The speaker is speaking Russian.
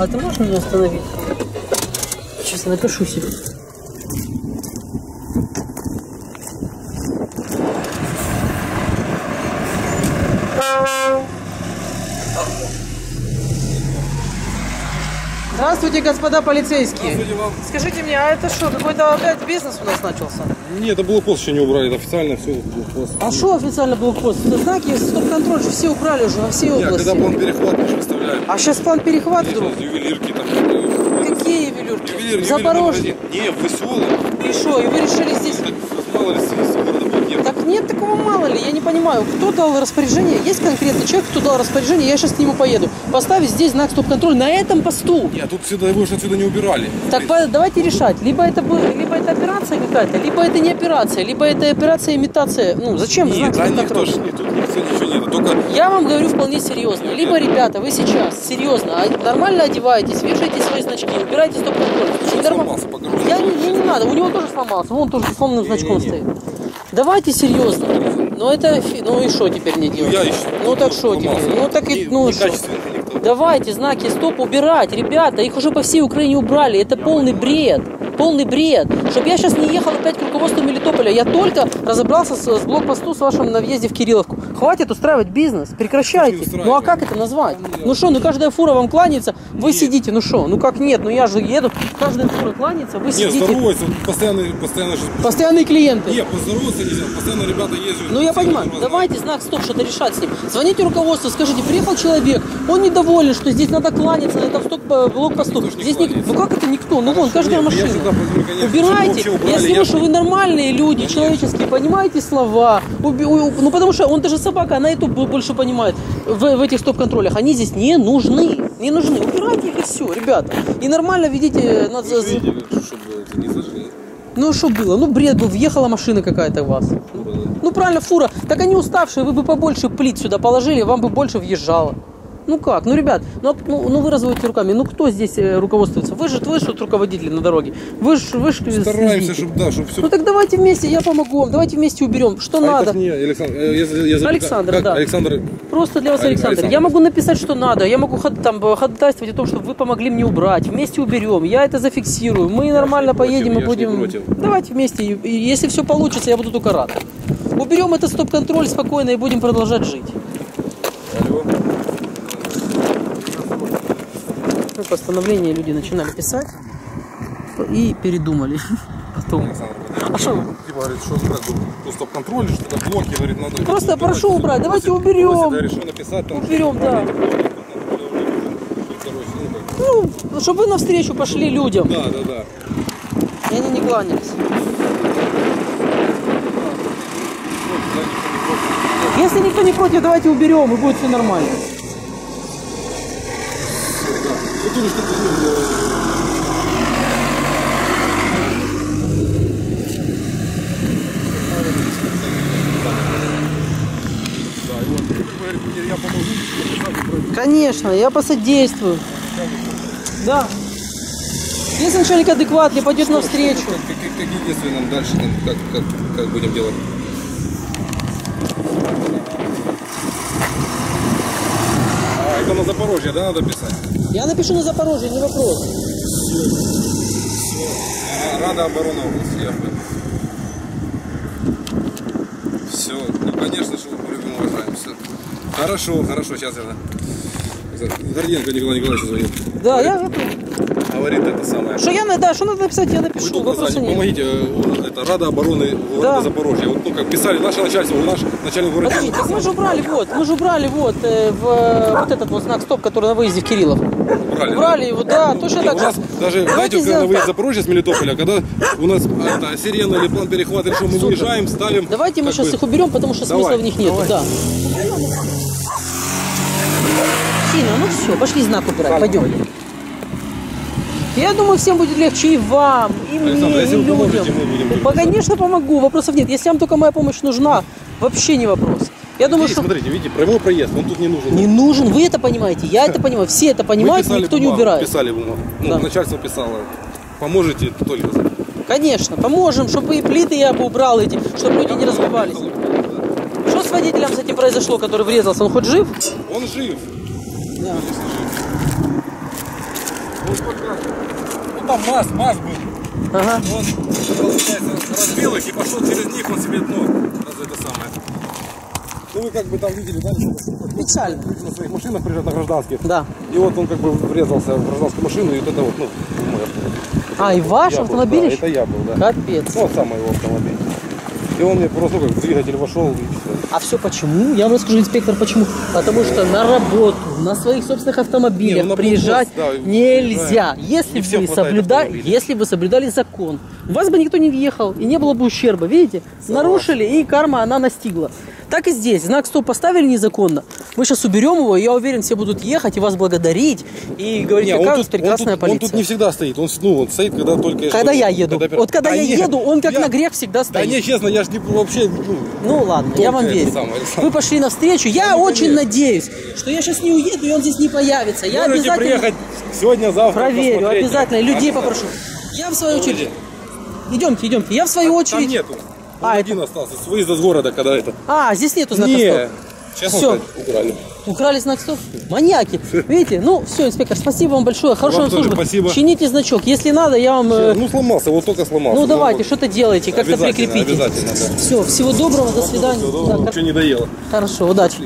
А ты можешь меня остановить? Сейчас я напишу себе. Здравствуйте, господа полицейские. Здравствуйте вам. Скажите мне, а это что, какой-то опять бизнес у нас начался? Нет, это блокпост еще не убрали, это официально все блокпост. А что официально блокпост? Знаки стоп-контроль же все убрали уже во всей Не, а области. когда план перехват мы же выставляем. А сейчас план перехват Здесь вдруг? ювелирки там. э, Какие ювелирки? Ювелир, Запорожье. Не, в Веселом. И что, и вы решили здесь... Так мало ли с с города будет нет. Так нет такого мало ли, я не понимаю, кто дал распоряжение, есть конкретный человек, кто дал распоряжение, я сейчас к нему поеду, поставить здесь знак стоп-контроль на этом посту. Нет, тут сюда его же отсюда не убирали. Так по- давайте решать, либо это, либо это операция какая-то, либо это не операция, либо это операция имитация. Ну, зачем знак Нет, да никто стоп-контроль? не тут никто ничего нет. Только Я вам говорю вполне серьезно. Либо, ребята, вы сейчас серьезно, а- нормально одеваетесь, вешаете свои значки, убирайте стоп-контроль. Не покажу. Я не, не, не надо, у него тоже сломался, вон тоже сломанным значком Не-не-не. стоит. Давайте серьезно. Ну это, ну и что теперь не делать? я еще. Ну так что теперь? Ну так и, ну что? Давайте знаки стоп убирать, ребята, их уже по всей Украине убрали, это полный бред, полный бред. Чтоб я сейчас не ехал опять к руководству Мелитополя, я только разобрался с, с блокпосту с вашим на въезде в Кирилловку. Хватит устраивать бизнес, прекращайте. Ну а как это назвать? Ну что, ну каждая фура вам кланяется, вы сидите, ну что, ну как нет, ну я же еду, каждая фура кланяется, вы Нет, сидите. здоровается, постоянно, постоянно же... Постоянные клиенты. Нет, поздороваться нельзя, постоянно ребята ездят. Ну я понимаю, давайте знак стоп, что-то решать с ним. Звоните руководству, скажите, приехал человек, он недоволен, что здесь надо кланяться этом стоп э, блокпосту. Никто Здесь ник- кланяется. Ну как это никто? Ну вон, каждая нет, машина. Позвоню, конечно, Убирайте. Я слышу, что вы нормальные люди, человеческие, понимаете слова. Уби- Ну потому что он даже собака, она б- больше понимает в, в этих стоп-контролях. Они здесь не нужны. Не нужны. Убирайте их и все, ребята. И нормально ведите. Вы же видели, чтобы это не. Ну что было? Ну бред был, въехала машина какая-то у вас. Ну правильно, фура. Так они уставшие, вы бы побольше плит сюда положили, вам бы больше въезжало. Ну как? Ну, ребят, ну, ну, ну вы разводите руками. Ну кто здесь э, руководствуется? Вы же, вы же тут руководители на дороге. Вы же, вы же Стараемся, чтобы, да, чтобы все... Ну так давайте вместе, я помогу вам. Давайте вместе уберем. Что А надо? это не Александр, э, я, я забыл, Александр, как- да. Александр, Просто для вас, Александр. Александр. Я могу написать, что надо. Я могу там, э, ходатайствовать о том, чтобы вы помогли мне убрать. Вместе уберем. Я это зафиксирую. Мы нормально против, поедем и я будем. Давайте вместе. И если все получится, я буду только рад. Уберем этот стоп-контроль спокойно и будем продолжать жить. алло. Ну, постановление люди начинали писать и передумали. Потом. А что? Типа говорит, что как бы ну, стоп-контроль, что это блоки, говорит, надо... Просто ну, прошу убрать, давайте уберем. просит, Да, написать там... Уберем, да. Ну. Ну, чтобы вы навстречу пошли людям. Да, да, да. И они не кланялись. Если никто не против, давайте уберем, и будет все нормально. Ну, то, что ты, э, Да, и вот, говорит, я помогу, Конечно, я посодействую. Да. Если начальник адекватный, пойдет навстречу. Как, как, какие действия нам дальше, как, как, как будем делать? А, это на Запорожье, да, надо писать? Я напишу на Запорожье, не вопрос. А, Рада обороны области, я понял. Все, ну конечно, что по-любому уважаем, все. Хорошо, хорошо, сейчас я... Горденко Николай Николаевич звонит. Да, я готов. Говорит это самое. Что я, на- да, что надо написать, я Вы напишу, тут вопроса нет. помогите, э, это Рада обороны города Да. Запорожья. Вот, ну, как писали наше начальство, наш начальник города. Подождите, так мы же убрали вот, мы же убрали вот, э, в, э, вот этот вот знак стоп, который на выезде в Кириллов. Убрали, Убрали его, да, точно так у же. нас даже, знаете, вот когда сделаем выезд так. Запорожья с Мелитополя, когда у нас это, сирена или план перехвата, что мы выезжаем, ставим... Давайте мы как сейчас бы- их уберем, потому что смысла Давай, в них нет. Да. Сина, ну все, пошли знак убирать, пойдем. Я думаю, всем будет легче и вам, и мне, и вы поможете, людям. мы Ну, Конечно, помогу, вопросов нет. Если вам только моя помощь нужна, вообще не вопрос. Я думаю, Здесь, что смотрите, видите, прямой проезд, он тут не нужен. не нужен. Вы это понимаете, я это понимаю, все это понимают, никто не бумагу, убирает. Писали бумагу. Ну, Да. начальство писало. Поможете только. Конечно, поможем, чтобы и плиты я бы убрал эти, чтобы люди не разбивались. Что с водителем с этим произошло, который врезался? Он хоть жив? Он жив. Да. Вот. Ну там МАЗ, МАЗ был. Ага. Он, получается, разбил их и пошел через них, он себе дно. Раз это самое. Ну вы как бы там видели, да? Печально. На своих машинах приезжают на гражданских. Да. И вот он как бы врезался в гражданскую машину, и вот это вот, ну, мой А, и ваш я был, автомобиль да, это я был, да. Капец. Ну, вот самый его автомобиль. И он мне просто, ну, как двигатель вошел, и все. А все почему? Я вам расскажу, инспектор, почему. Потому что на работу, на своих собственных автомобилях Не, ну, приезжать блокпост, да, нельзя. Если Не вы, автомобилей. если вы соблюдали закон, у вас бы никто не въехал и не было бы ущерба. Видите? Нарушили, и карма, она настигла. Так и здесь. Знак стоп поставили незаконно. Мы сейчас уберем его, и я уверен, все будут ехать и вас благодарить. И говорить, Не, какая он тут, он, прекрасная тут, он полиция. тут не всегда стоит. Он, ну, он стоит, когда только... Когда я еду. когда- Вот когда Да я нет, еду, он как я- на грех всегда Да стоит. не, честно, я же не, вообще, ну, Ну ладно, я Только вам верю. Александр. Вы пошли навстречу. Я Ну, очень конечно. надеюсь, что я сейчас не уеду, и он здесь не появится. Я можете обязательно приехать сегодня, завтра, проверю, обязательно. Людей А, попрошу. Я в свою очередь. Идемте, идемте. Я в свою Там очередь. нету. А, Он это- один остался, с выезда с города, когда это... А, здесь нету знака Не, Всё. сказать, украли. Украли знак стоп. Маньяки. Видите? Ну, все, инспектор, спасибо вам большое. Хорошей Вам службы. спасибо. Чините значок. Если надо, я вам. э, Ну, сломался, вот только сломался. Ну, давайте, вот что-то делайте, как-то прикрепите. Обязательно, да. Все, всего доброго, до свидания. Всего Да, доброго, как- ничего не доело. Хорошо, удачи.